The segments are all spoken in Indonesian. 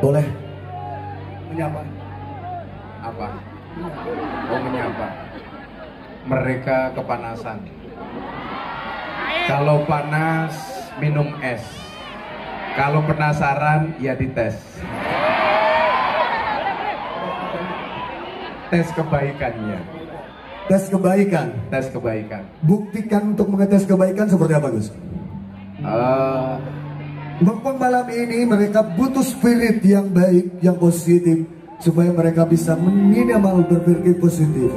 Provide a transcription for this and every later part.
Boleh menyapa. Apa? Oh menyapa. Mereka kepanasan. Kalau panas minum es. Kalau penasaran ya dites. Tes kebaikannya. Tes kebaikan. Tes kebaikan. Buktikan untuk mengetes kebaikan seperti apa Gus? Eh, Mumpung malam ini mereka butuh spirit yang baik, yang positif supaya mereka bisa minimal berpikir positif.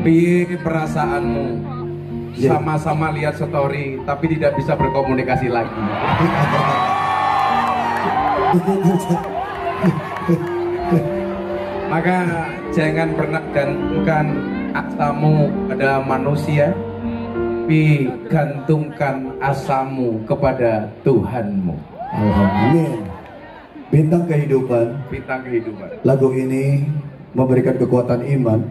piye perasaanmu? Ya. Sama-sama lihat story tapi tidak bisa berkomunikasi lagi. Maka jangan pernah gantungkan asamu pada manusia, tapi gantungkan asamu kepada Tuhanmu. Amin. Bintang kehidupan Bintang kehidupan. lagu ini memberikan kekuatan iman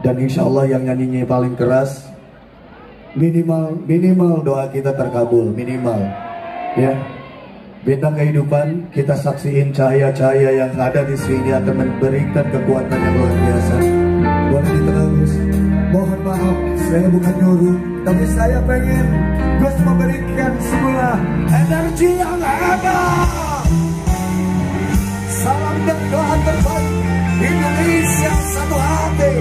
dan insya Allah yang nyanyinya paling keras minimal minimal doa kita terkabul minimal ya bintang kehidupan kita saksiin cahaya-cahaya yang ada di sini akan memberikan kekuatan yang luar biasa boleh diterus mohon maaf saya bukan nyuruh tapi saya pengen Gus memberikan sebuah energi yang hebat Salam dan doa terbaik Indonesia satu hati.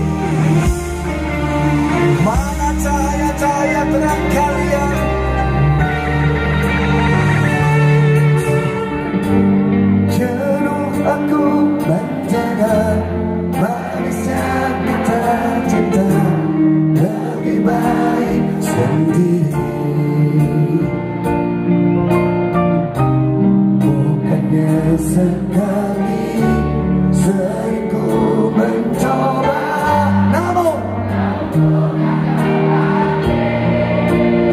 Mana cahaya-cahaya terang sendiri Bukannya sekali sering ku mencoba Namun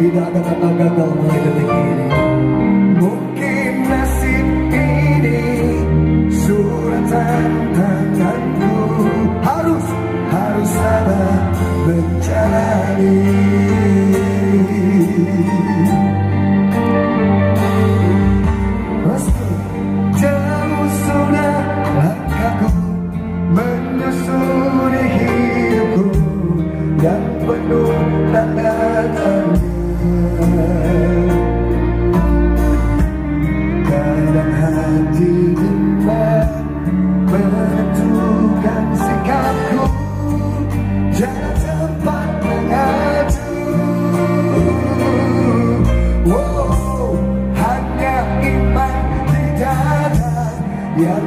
Tidak ada kata gagal mulai detik ini. Mungkin nasib ini Suratan tanganku Harus, harus sabar menjalani Yang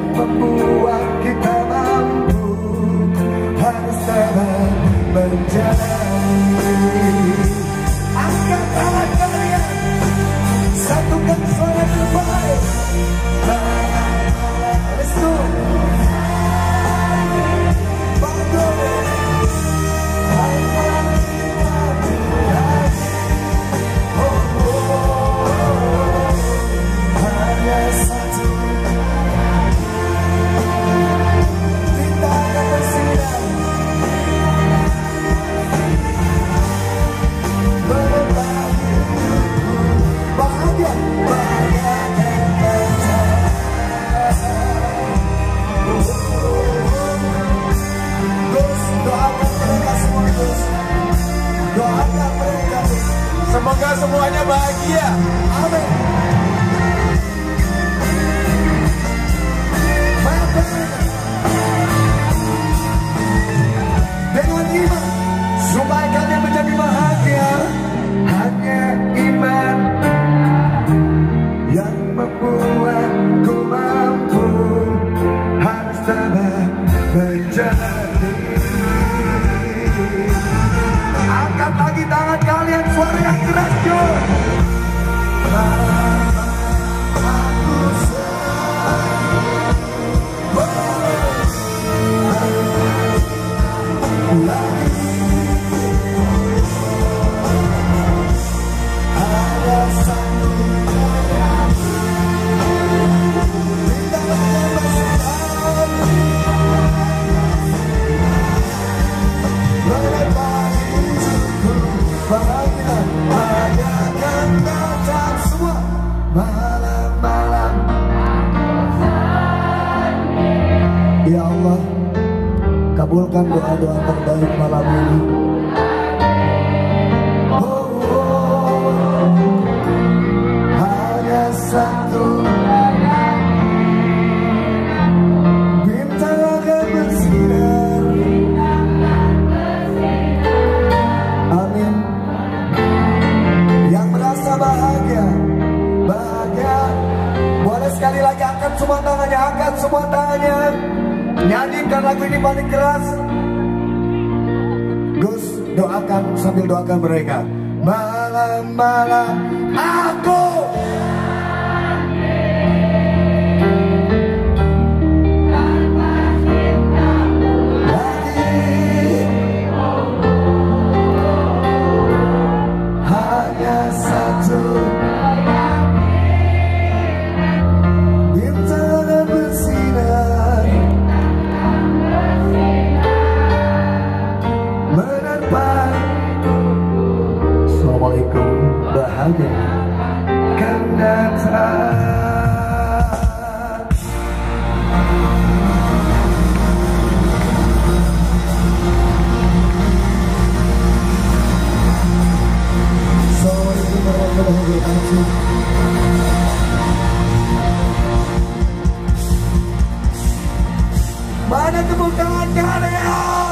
semuanya bahagia. Amin. Dengan iman supaya kalian menjadi bahagia. Hanya iman yang membuatku mampu. Harus sabar menjadi suara yang keras aku kabulkan doa-doa terbaik malam ini. Yang merasa bahagia, bahagia. Boleh sekali lagi semua tangannya, angkat semua tangannya. Nyanyikan lagu ini paling keras. Gus, doakan sambil doakan mereka. Malam-malam aku aja kan datang Mana tepuk tangan kalian?